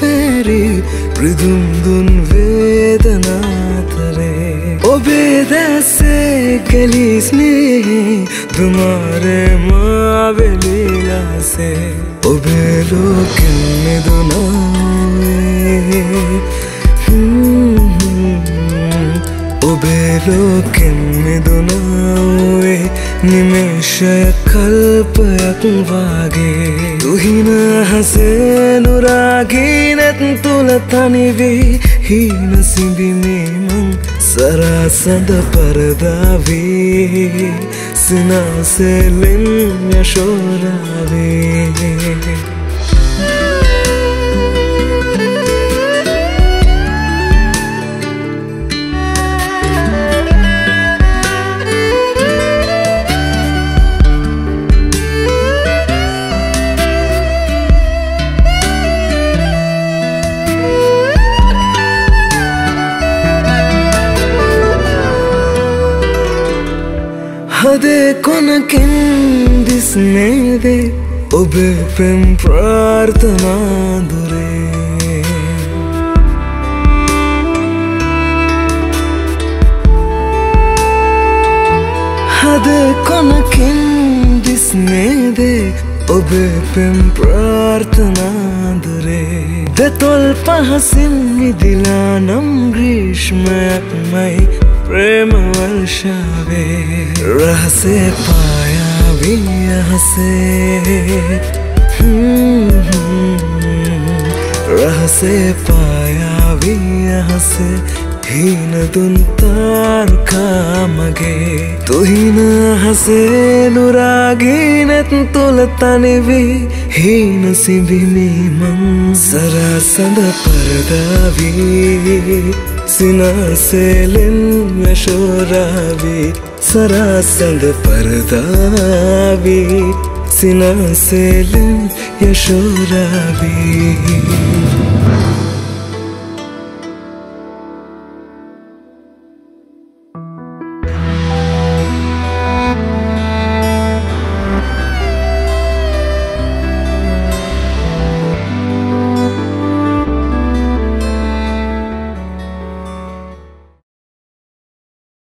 පැරි ප්‍රදුම්දුන් වේදනාතරේ ඔබේ දැසේ කැලිස්නේ දුමාරේ මාවෙලීලාසේ ඔබේ ලෝකෙන් මෙදුනාවේ ඔබේ ලෝකෙන් මිදුනාවේ නිමේෂය කල්පයක් වාගේ. තුහින හසේ නුරාගීනැත් තුළ තනිවී. හීන සිඹිමේමං සරසඳ පරදාවේ. සිනාසෙලෙන් යශෝරාවේ. හදේ කොනකින් දිස්නේදේ ඔබේ පෙම් ප්‍රාර්ථනාදුරේ හද කොනකින් දිස්නේදේ ඔබේ පෙම් ප්‍රාර්ථනාදුරේ දෙතොල් පහසින් මිදිලා නම් ග්‍රීෂ්මයක්මයි ප්‍රේමවර්ෂාවේ රහසේ පායාවී අහසේ රහසේ පායාවී අහසේ හීනදුන් තාර්කාමගේ තුහින හසේ නුරාගීනැත් තුළ තනිවී හීන සිබිමීමං සරසඳ පරදාවී සිනාසේලෙන් යශෝරාවී සරසඳ පරදාවී සිනාසේලෙන් යශෝරාවී